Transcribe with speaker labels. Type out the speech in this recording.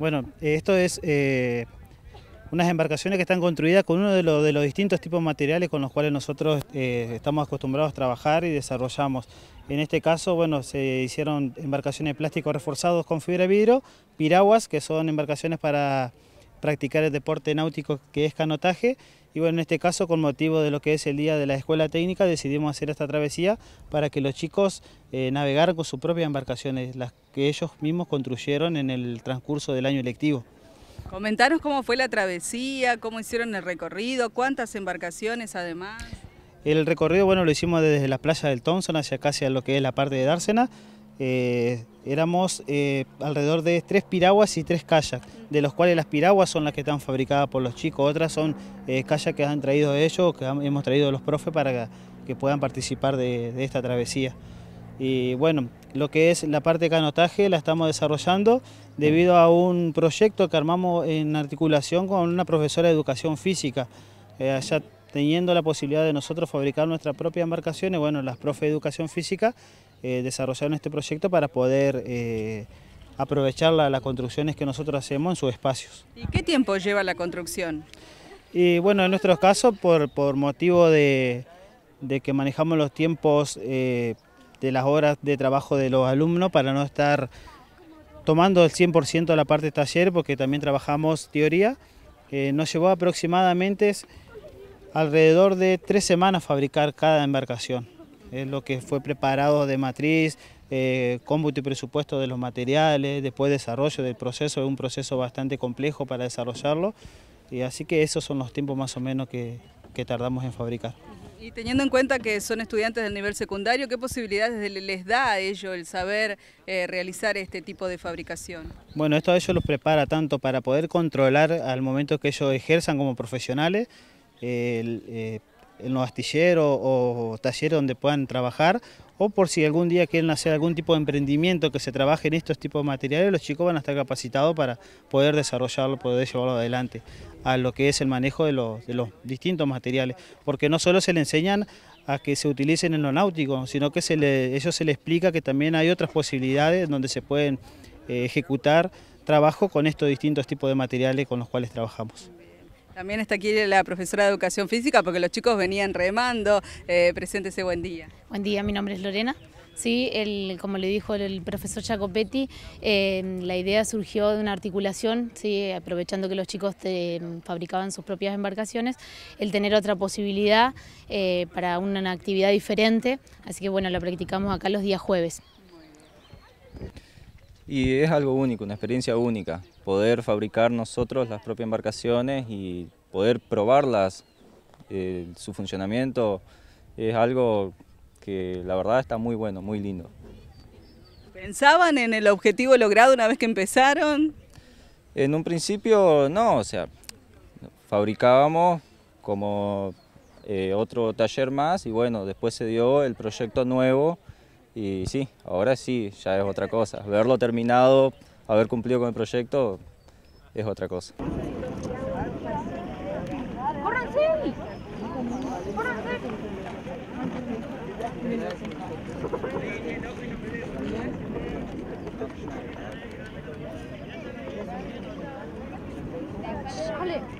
Speaker 1: Bueno, esto es eh, unas embarcaciones que están construidas con uno de, los distintos tipos de materiales con los cuales nosotros eh, estamos acostumbrados a trabajar y desarrollamos. En este caso, bueno, se hicieron embarcaciones de plástico reforzados con fibra de vidrio, piraguas, que son embarcaciones para practicar el deporte náutico que es canotaje, y bueno, en este caso, con motivo de lo que es el día de la escuela técnica, decidimos hacer esta travesía para que los chicos eh, navegaran con sus propias embarcaciones, las que ellos mismos construyeron en el transcurso del año lectivo.
Speaker 2: Comentaros cómo fue la travesía, cómo hicieron el recorrido, cuántas embarcaciones además.
Speaker 1: El recorrido, bueno, lo hicimos desde la playa del Thompson hacia acá, hacia lo que es la parte de Dársena. Eh, éramos eh, alrededor de tres piraguas y tres kayaks, de los cuales las piraguas son las que están fabricadas por los chicos, otras son eh, kayaks que han traído ellos, que hemos traído los profes para que, puedan participar de, de, esta travesía. Y bueno, lo que es la parte de canotaje la estamos desarrollando debido a un proyecto que armamos en articulación con una profesora de educación física. Eh, allá teniendo la posibilidad de nosotros fabricar nuestras propias embarcaciones, bueno, las profes de educación física eh, desarrollaron este proyecto para poder eh, aprovechar las construcciones que nosotros hacemos en sus espacios.
Speaker 2: ¿Y qué tiempo lleva la construcción?
Speaker 1: Y bueno, en nuestro caso, por, por motivo de, de, que manejamos los tiempos de las horas de trabajo de los alumnos para no estar tomando el 100% de la parte de taller porque también trabajamos teoría. Eh, nos llevó aproximadamente alrededor de tres semanas fabricar cada embarcación. Es lo que fue preparado de matriz, eh, cómputo y presupuesto de los materiales, después desarrollo del proceso, es un proceso bastante complejo para desarrollarlo. Y así que esos son los tiempos más o menos que tardamos en fabricar.
Speaker 2: Y teniendo en cuenta que son estudiantes del nivel secundario, ¿qué posibilidades les da a ellos el saber eh, realizar este tipo de fabricación?
Speaker 1: Bueno, esto a ellos los prepara tanto para poder controlar al momento que ellos ejerzan como profesionales, eh, en los astilleros o talleres donde puedan trabajar, o por si algún día quieren hacer algún tipo de emprendimiento que se trabaje en estos tipos de materiales, los chicos van a estar capacitados para poder desarrollarlo, poder llevarlo adelante a lo que es el manejo de los, distintos materiales, porque no solo se le enseñan a que se utilicen en lo náutico, sino que se ellos se les explica que también hay otras posibilidades donde se pueden eh, ejecutar trabajo con estos distintos tipos de materiales con los cuales trabajamos.
Speaker 2: También está aquí la profesora de Educación Física porque los chicos venían remando. Eh, ese buen día.
Speaker 3: Buen día, mi nombre es Lorena. Sí, el, como le dijo el profesor Jacopetti, eh, la idea surgió de una articulación, ¿sí? aprovechando que los chicos fabricaban sus propias embarcaciones, el tener otra posibilidad eh, para una actividad diferente, así que bueno, la practicamos acá los días jueves.
Speaker 4: Y es algo único, una experiencia única, poder fabricar nosotros las propias embarcaciones y poder probarlas, eh, su funcionamiento es algo que la verdad está muy bueno, muy lindo.
Speaker 2: ¿Pensaban en el objetivo logrado una vez que empezaron?
Speaker 4: En un principio no, o sea, fabricábamos como eh, otro taller más y bueno, después se dio el proyecto nuevo y sí, ahora sí, ya es otra cosa. Verlo terminado, haber cumplido con el proyecto, es otra cosa. ¡Corran,